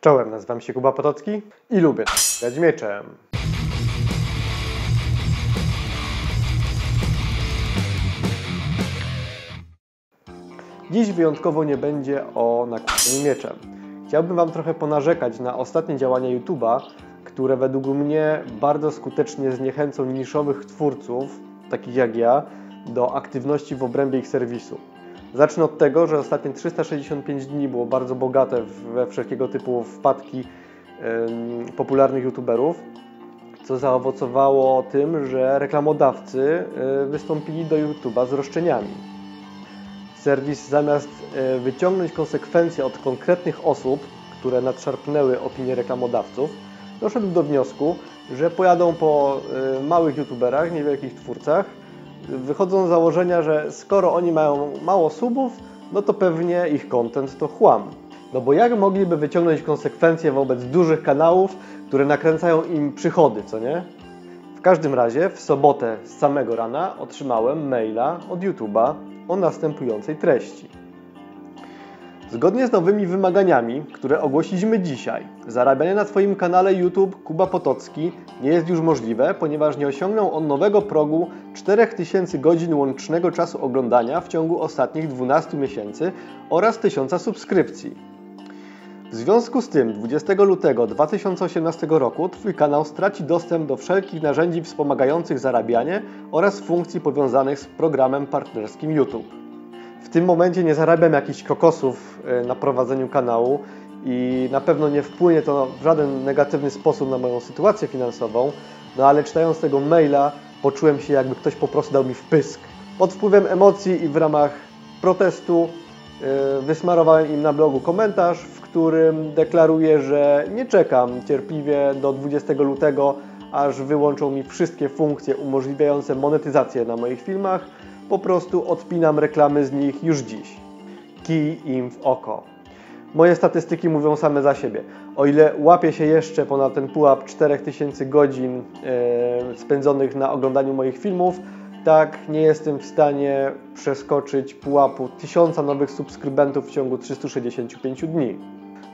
Czołem, nazywam się Kuba Potocki i lubię grać mieczem. Dziś wyjątkowo nie będzie o nakładaniu mieczem. Chciałbym Wam trochę ponarzekać na ostatnie działania YouTube'a, które według mnie bardzo skutecznie zniechęcą niszowych twórców, takich jak ja, do aktywności w obrębie ich serwisu. Zacznę od tego, że ostatnie 365 dni było bardzo bogate we wszelkiego typu wpadki yy, popularnych youtuberów, co zaowocowało tym, że reklamodawcy yy, wystąpili do YouTube'a z roszczeniami. Serwis zamiast yy, wyciągnąć konsekwencje od konkretnych osób, które nadszarpnęły opinię reklamodawców, doszedł do wniosku, że pojadą po małych youtuberach, niewielkich twórcach, wychodzą z założenia, że skoro oni mają mało subów, no to pewnie ich content to chłam. No bo jak mogliby wyciągnąć konsekwencje wobec dużych kanałów, które nakręcają im przychody, co nie? W każdym razie w sobotę z samego rana otrzymałem maila od YouTube'a o następującej treści. Zgodnie z nowymi wymaganiami, które ogłosiliśmy dzisiaj, zarabianie na Twoim kanale YouTube Kuba Potocki nie jest już możliwe, ponieważ nie osiągnął on nowego progu 4000 godzin łącznego czasu oglądania w ciągu ostatnich 12 miesięcy oraz 1000 subskrypcji. W związku z tym 20 lutego 2018 roku Twój kanał straci dostęp do wszelkich narzędzi wspomagających zarabianie oraz funkcji powiązanych z programem partnerskim YouTube w tym momencie nie zarabiam jakichś kokosów e, na prowadzeniu kanału i na pewno nie wpłynie to w żaden negatywny sposób na moją sytuację finansową, no ale czytając tego maila poczułem się jakby ktoś po prostu dał mi wpysk. Pod wpływem emocji i w ramach protestu e, wysmarowałem im na blogu komentarz, w którym deklaruję, że nie czekam cierpliwie do 20 lutego, aż wyłączą mi wszystkie funkcje umożliwiające monetyzację na moich filmach, po prostu odpinam reklamy z nich już dziś. Kij im w oko. Moje statystyki mówią same za siebie. O ile łapię się jeszcze ponad ten pułap 4000 godzin e, spędzonych na oglądaniu moich filmów, tak nie jestem w stanie przeskoczyć pułapu 1000 nowych subskrybentów w ciągu 365 dni.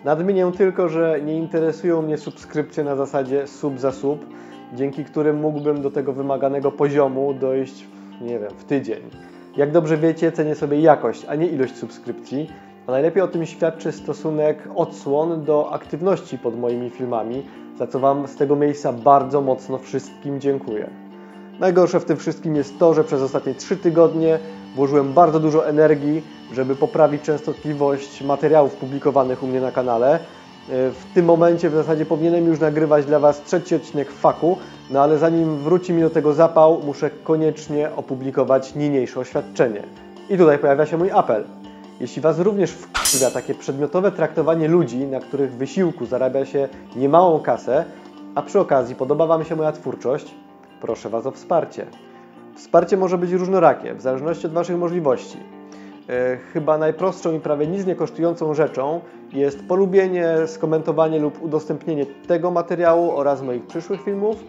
Nadmienię tylko, że nie interesują mnie subskrypcje na zasadzie sub za sub, dzięki którym mógłbym do tego wymaganego poziomu dojść nie wiem, w tydzień. Jak dobrze wiecie, cenię sobie jakość, a nie ilość subskrypcji, a najlepiej o tym świadczy stosunek odsłon do aktywności pod moimi filmami, za co Wam z tego miejsca bardzo mocno wszystkim dziękuję. Najgorsze w tym wszystkim jest to, że przez ostatnie 3 tygodnie włożyłem bardzo dużo energii, żeby poprawić częstotliwość materiałów publikowanych u mnie na kanale, w tym momencie w zasadzie powinienem już nagrywać dla Was trzeci odcinek faku, no ale zanim wróci mi do tego zapał, muszę koniecznie opublikować niniejsze oświadczenie. I tutaj pojawia się mój apel. Jeśli Was również wkurwia takie przedmiotowe traktowanie ludzi, na których wysiłku zarabia się niemałą kasę, a przy okazji podoba Wam się moja twórczość, proszę Was o wsparcie. Wsparcie może być różnorakie, w zależności od Waszych możliwości. E, chyba najprostszą i prawie nic nie kosztującą rzeczą jest polubienie, skomentowanie lub udostępnienie tego materiału oraz moich przyszłych filmów.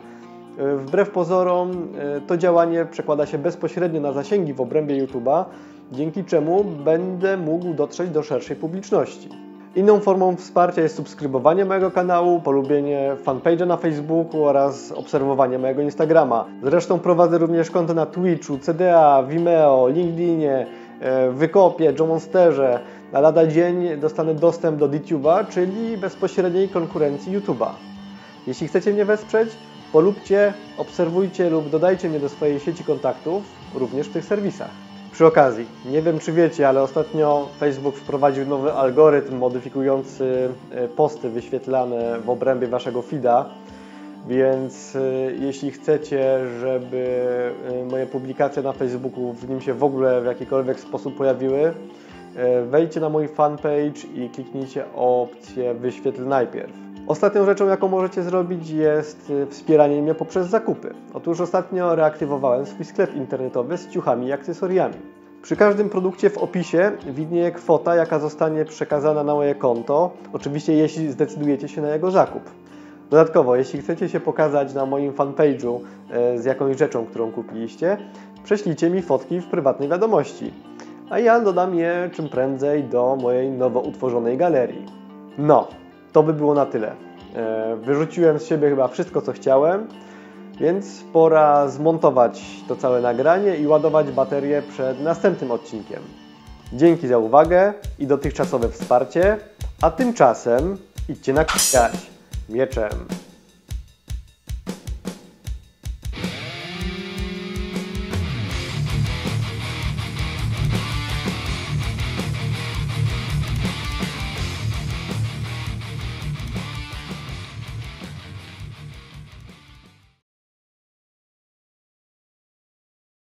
E, wbrew pozorom e, to działanie przekłada się bezpośrednio na zasięgi w obrębie YouTube'a, dzięki czemu będę mógł dotrzeć do szerszej publiczności. Inną formą wsparcia jest subskrybowanie mojego kanału, polubienie fanpage'a na Facebooku oraz obserwowanie mojego Instagrama. Zresztą prowadzę również konto na Twitchu, CDA, Vimeo, LinkedInie, wykopie, Joe Monsterze, na lada dzień dostanę dostęp do DTube'a, czyli bezpośredniej konkurencji YouTube'a. Jeśli chcecie mnie wesprzeć, polubcie, obserwujcie lub dodajcie mnie do swojej sieci kontaktów, również w tych serwisach. Przy okazji, nie wiem czy wiecie, ale ostatnio Facebook wprowadził nowy algorytm modyfikujący e, posty wyświetlane w obrębie waszego feeda więc y, jeśli chcecie, żeby y, moje publikacje na Facebooku w nim się w ogóle w jakikolwiek sposób pojawiły, y, wejdźcie na mój fanpage i kliknijcie opcję wyświetl najpierw. Ostatnią rzeczą, jaką możecie zrobić jest wspieranie mnie poprzez zakupy. Otóż ostatnio reaktywowałem swój sklep internetowy z ciuchami i akcesoriami. Przy każdym produkcie w opisie widnieje kwota, jaka zostanie przekazana na moje konto, oczywiście jeśli zdecydujecie się na jego zakup. Dodatkowo, jeśli chcecie się pokazać na moim fanpage'u e, z jakąś rzeczą, którą kupiliście, prześlijcie mi fotki w prywatnej wiadomości, a ja dodam je czym prędzej do mojej nowo utworzonej galerii. No, to by było na tyle. E, Wyrzuciłem z siebie chyba wszystko, co chciałem, więc pora zmontować to całe nagranie i ładować baterię przed następnym odcinkiem. Dzięki za uwagę i dotychczasowe wsparcie, a tymczasem idźcie na mieczem.